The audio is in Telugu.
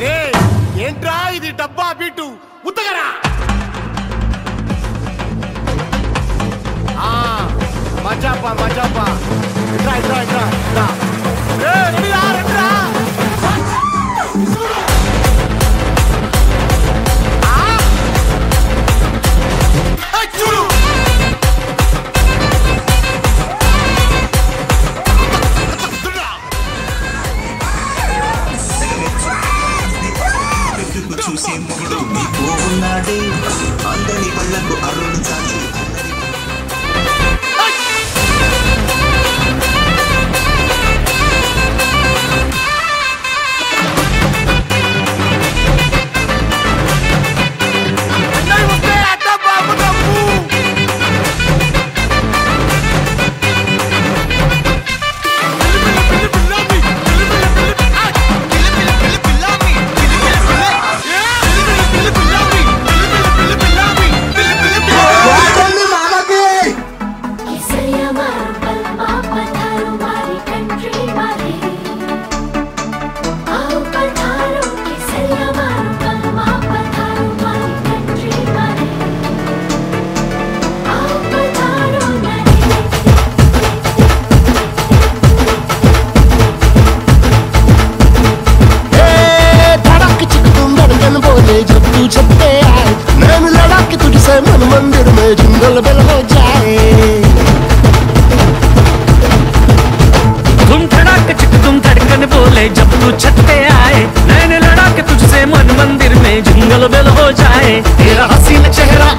రే ఏంట్రా ఇది డబ్బా బీటు? ఉత్తగరా మజాపా మజాపా. చూసే మొగుడు నీకు ఉన్నాడే అందరి పళ్ళకు అరుణ్ చాచి. तुझसे मन मंदिर में जिंगल बल हो जाए। तुम धड़ाक चिक तुम धड़कन बोले, जब तू छत पे आए, नैन लड़ाक तुझसे मन मंदिर में जंगल बेल हो जाए। तेरा हसीन चेहरा